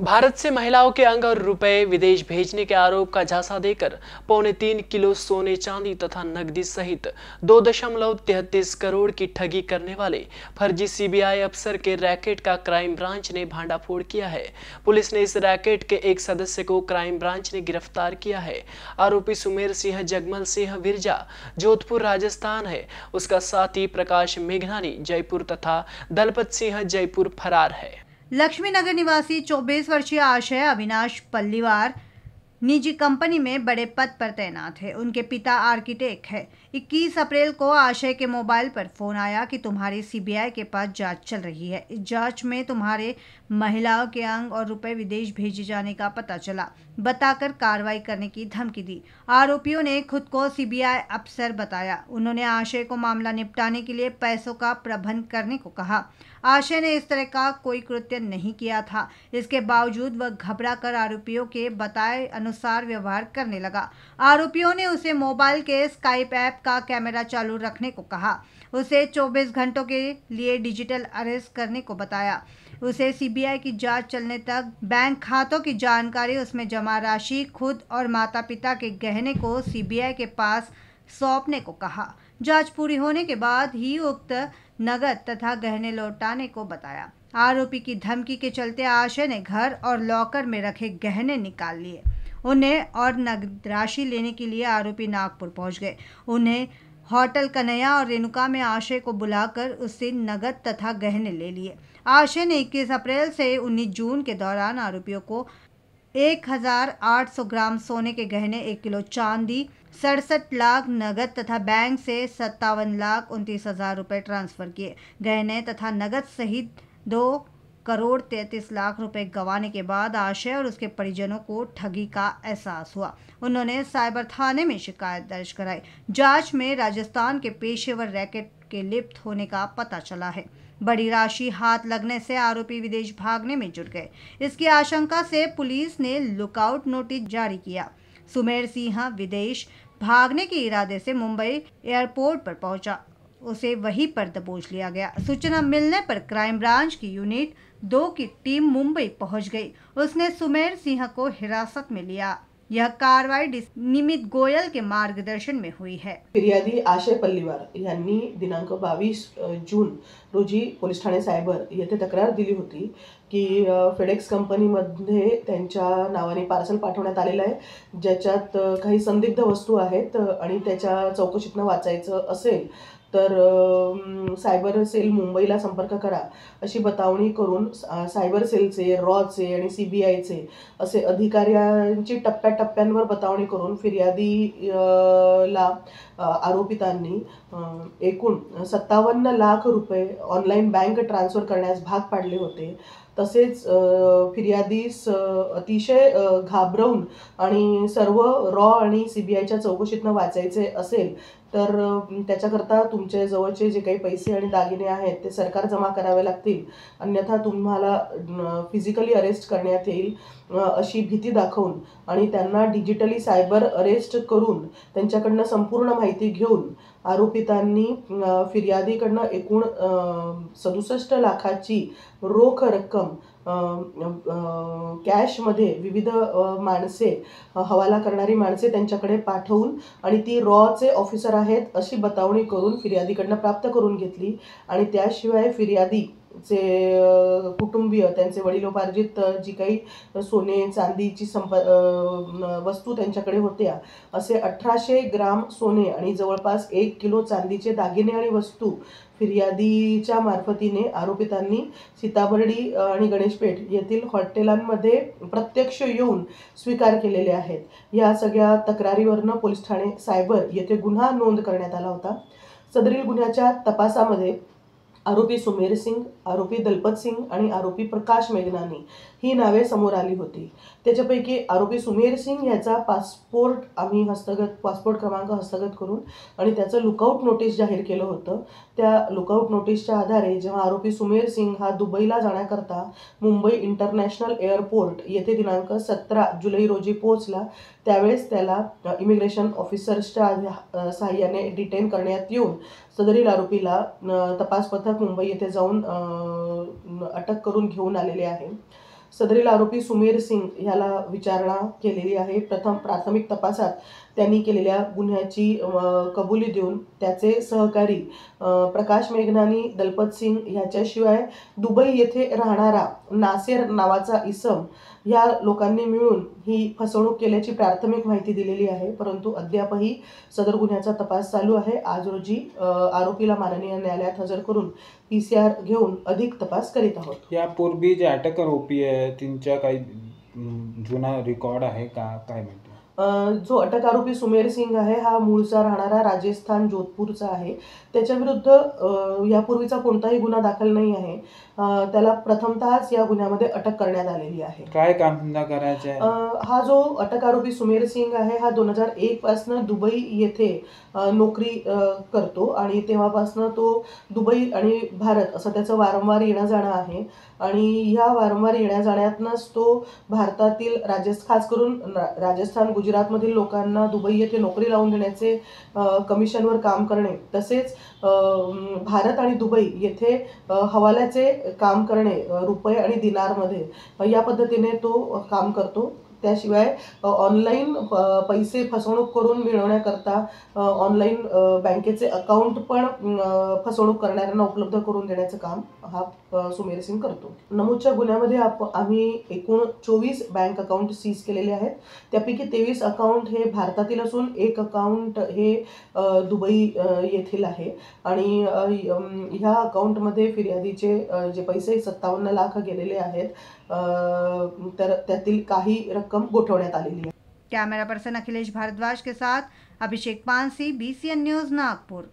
भारत से महिलाओं के अंग और रुपए विदेश भेजने के आरोप का झांसा देकर पौने तीन किलो सोने चांदी तथा नकदी सहित दो दशमलव तैतीस करोड़ की ठगी करने वाले फर्जी सीबीआई अफसर के रैकेट का क्राइम ब्रांच ने भांडाफोड़ किया है। पुलिस ने इस रैकेट के एक सदस्य को क्राइम ब्रांच ने गिरफ़्तार किया है। आरोपी सुमेर सिंह, जगमल सिंह, विरजा, जोधपुर, राजस्थान है। उसका साथी प्रकाश मेघनानी, जयपुर तथा दलपत सिंह, जयपुर फरार है। लक्ष्मी नगर निवासी 24 वर्षीय आशय अविनाश पल्लीवार निजी कंपनी में बड़े पद पर तैनात है। उनके पिता आर्किटेक्ट है। 21 अप्रैल को आशय के मोबाइल पर फ़ोन आया कि तुम्हारी सीबीआई के पास जाँच चल रही है। इस जाँच में तुम्हारे महिलाओं के अंग और रुपए विदेश भेजे जाने का पता चला। बताकर कार्रवाई करने की धमकी दी। आरोपियों ने खुद को सीबीआई अफसर बताया। उन्होंने आशय को मामला निपटाने के लिए पैसों का प्रबंध करने को कहा। आशय ने इस तरह का कोई कृत्य नहीं किया था। इसके बावजूद वह घबरा कर आरोपियों के बताए अनुसार व्यवहार करने लगा। आरोपियों ने उसे मोबाइल के स्काइप ऐप का कैमरा चालू रखने को कहा। उसे 24 घंटों के लिए डिजिटल अरेस्ट करने को बताया। उसे सीबीआई की जाँच चलने तक बैंक खातों की जानकारी, उसमें जमा राशि, खुद और माता पिता के गहने को सीबीआई के पास सौंपने को कहा। जाँच पूरी होने के बाद ही उक्त नगद तथा गहने लौटाने को बताया। आरोपी की धमकी के चलते आशय ने घर और लॉकर में रखे गहने निकाल लिए। उन्हें और नगद राशि लेने के लिए आरोपी नागपुर पहुँच गए। उन्हें होटल कन्हैया और रेणुका में आशय को बुलाकर उससे नगद तथा गहने ले लिए। आशय ने 21 अप्रैल से 19 जून के दौरान आरोपियों को 1800 ग्राम सोने के गहने, एक किलो चांदी, सड़सठ लाख नगद तथा बैंक से सत्तावन लाख उनतीस हज़ार रुपये ट्रांसफ़र किए। गहने तथा नगद सहित दो करोड़ तैंतीस लाख रुपए गंवाने के बाद आशय और उसके परिजनों को ठगी का एहसास हुआ। उन्होंने साइबर थाने में शिकायत दर्ज कराई। जाँच में राजस्थान के पेशेवर रैकेट के लिप्त होने का पता चला है। बड़ी राशि हाथ लगने से आरोपी विदेश भागने में जुट गए। इसकी आशंका से पुलिस ने लुकआउट नोटिस जारी किया। सुमेर सिंह विदेश भागने के इरादे से मुंबई एयरपोर्ट पर पहुँचा। उसे वहीं पर दबोच लिया गया। सूचना मिलने पर क्राइम ब्रांच की यूनिट दो की टीम मुंबई पहुँच गई। उसने सुमेर सिंह को हिरासत में लिया। यह कार्रवाई निमित गोयल के मार्गदर्शन में हुई है। फिर्यादी आशय पल्लीवार यांनी दिनांक बावीस जून रोजी पोलीस ठाणे सायबर येथे तक्रार दिली होती की फेडेक्स कंपनीमध्ये त्यांच्या नावाने पार्सल पाठवण्यात आलेलं आहे ज्याच्यात काही संदिग्ध वस्तू आहेत आणि त्याच्या चौकशीतनं वाचायचं असेल तर सायबर सेल मुंबईला संपर्क करा. अशी बतावणी करून सायबर सेलचे रॉचे आणि सी बी आयचे असे अधिकाऱ्यांची टप्प्याटप्प्यांवर बतावणी करून फिर्यादी ला आरोपितांनी एकूण सत्तावन्न लाख रुपये ऑनलाईन बँक ट्रान्सफर करण्यास भाग पाडले होते. तसेच फिर्यादीस अतिशय घाबरवून आणि सर्व रॉ आणि सी बी आयच्या चौकशीतनं वाचायचे असेल तर त्याच्याकरता तुमच्या जवळचे जे काही पैसे आणि दागिने आहेत ते सरकार जमा करावे लागतील. अन्यथा तुम्हाला फिजिकली अरेस्ट करण्यात येईल अशी भीती दाखवून आणि त्यांना डिजिटली सायबर अरेस्ट करून त्यांच्याकडनं संपूर्ण माहिती घेऊन आरोपितांनी फिर्यादीकडनं एकूण सदुसष्ट लाखाची रोख रक्कम कॅशमध्ये विविध माणसे हवाला करणारी माणसे त्यांच्याकडे पाठवून आणि ती रॉचे ऑफिसर आहेत अशी बतावणी करून फिर्यादीकडनं प्राप्त करून घेतली आणि त्याशिवाय फिर्यादी चे कुटुंबीय त्यांचे वडिलोपार्जित जी काही सोने चांदीची संप वस्तू त्यांच्याकडे होत्या असे अठराशे ग्राम सोने आणि जवळपास एक किलो चांदीचे दागिने आणि वस्तू फिर्यादीच्या मार्फतीने आरोपितांनी सीताबर्डी आणि गणेशपेठ येथील हॉटेलांमध्ये प्रत्यक्ष येऊन स्वीकार केलेले आहेत. या सगळ्या तक्रारीवरनं पोलीस ठाणे सायबर येथे गुन्हा नोंद करण्यात आला होता. सदरील गुन्ह्याच्या तपासामध्ये आरोपी सुमेर सिंग आरोपी दलपत सिंग आणि आरोपी प्रकाश मेघनानी ही नावे समोर आली होती. त्याच्यापैकी आरोपी सुमेर सिंग याचा पासपोर्ट आम्ही हस्तगत पासपोर्ट क्रमांक हस्तगत करून आणि त्याचं लुकआउट नोटीस जाहीर केलं होतं. त्या लुकआउट नोटीसच्या आधारे जेव्हा आरोपी सुमेर सिंग हा दुबईला जाण्याकरता मुंबई इंटरनॅशनल एअरपोर्ट येथे दिनांक सतरा जुलै रोजी पोहोचला त्यावेळेस त्याला इमिग्रेशन ऑफिसर्सच्या सहाय्याने डिटेन करण्यात येऊन सदरील आरोपीला तपास पथक मुंबई येथे जाऊन अटक करून घेऊन आलेले आहे. सदरील आरोपी सुमेर सिंग ह्याला विचारणा केलेली आहे. प्रथम प्राथमिक तपासात त्यांनी केलेल्या गुन्ह्याची कबुली देऊन त्याचे सहकारी प्रकाश मेघनानी दलपत सिंग ह्याच्याशिवाय दुबई येथे राहणारा नासेर नावाचा इसम ह्या लोकांनी मिळून ही फसवणूक केल्याची प्राथमिक माहिती दिलेली आहे परंतु अद्यापही सदर गुन्ह्याचा तपास चालू आहे. आज रोजी आरोपीला माननीय न्यायालयात हजर करून पी सी आर घेऊन अधिक तपास करीत आहोत. यापूर्वी जे अटक आरोपी आहे त्यांच्या काही जुना रेकॉर्ड आहे का? काय माहिती? जो अटक आरोपी सुमेर सिंग आहे हा मूळचा राहणारा राजस्थान जोधपूरचा आहे. त्याच्या विरुद्ध अ, यापूर्वीचा कोणताही गुन्हा दाखल नाही आहे. त्याला प्रथमतःच या गुन्ह्यामध्ये अटक करण्यात आलेली आहे. काय कामधंदा करायचा हा जो अटक आरोपी सुमेर सिंग आहे हा दोन हजार एक पासनं दुबई येथे नोकरी करतो. आणि तेव्हापासनं तो दुबई आणि भारत असं त्याचं वारंवार येणं जाणं आहे. आणि ह्या वारंवार येण्या जाण्यातनंच तो भारतातील राजस्थ खास करून राजस्थान गुजरातमधील लोकांना दुबई येथे नोकरी लावून देण्याचे कमिशनवर काम करणे तसेच भारत आणि दुबई येथे हवाल्याचे काम करणे रुपये आणि दिनारमध्ये या पद्धतीने तो काम करतो. त्याशिवाय ऑनलाईन पैसे फसवणूक करून मिळवण्याकरता ऑनलाईन बँकेचे अकाउंट पण फसवणूक करणाऱ्यांना उपलब्ध करून देण्याचं काम हा सुमेर सिंग करतो. नमूदच्या गुन्ह्यामध्ये आप आम्ही एकूण चोवीस बँक अकाउंट सीज केलेले आहेत. त्यापैकी तेवीस अकाउंट हे भारतातील असून एक अकाउंट हे दुबई येथील आहे. आणि ह्या अकाउंटमध्ये फिर्यादीचे जे पैसे सत्तावन्न लाख गेलेले आहेत तर त्यातील काही रक्कम गोठवण्यात आलेली आहे. कैमरा पर्सन अखिलेश भारद्वाज के साथ अभिषेक पानसी बी न्यूज़ नागपुर.